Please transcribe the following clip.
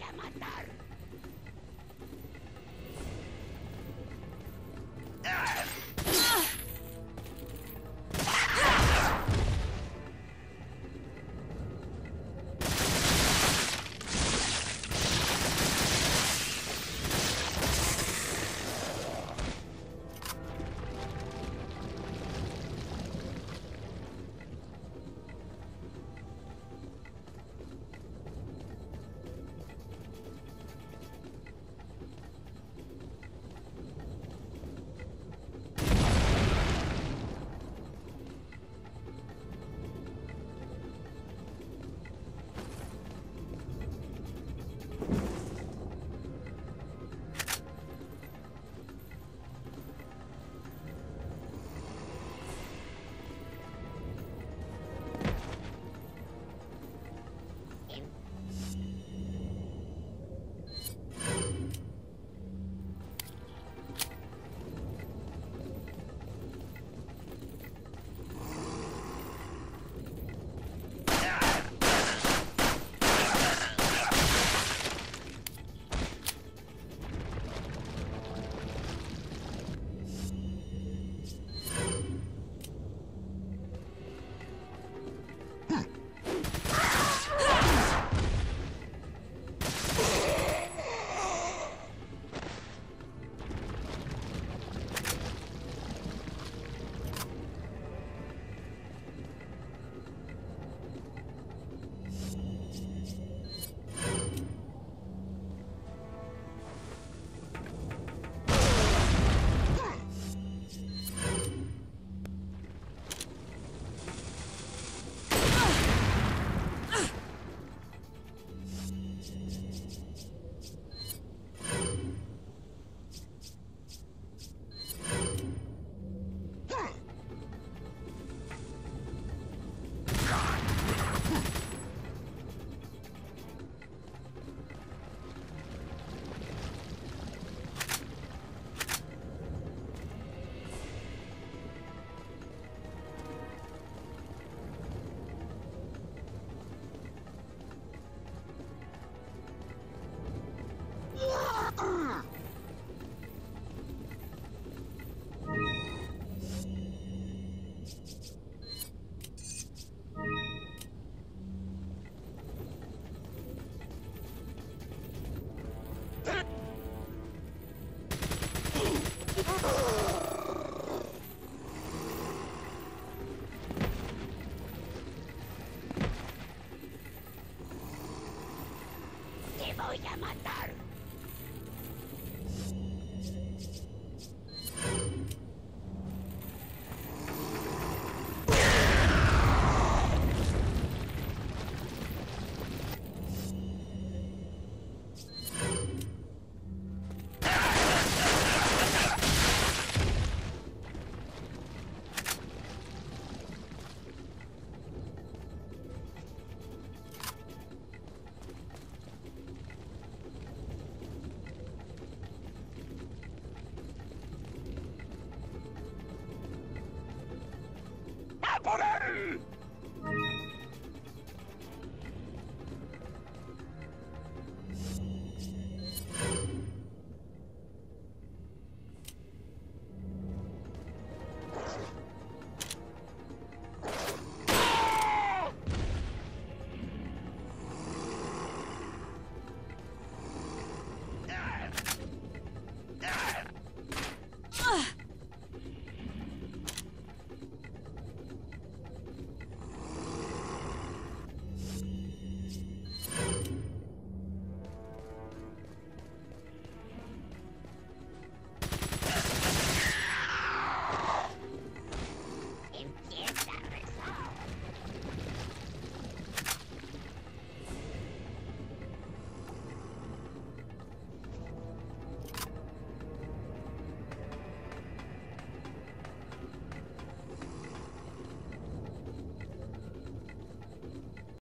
Te matar.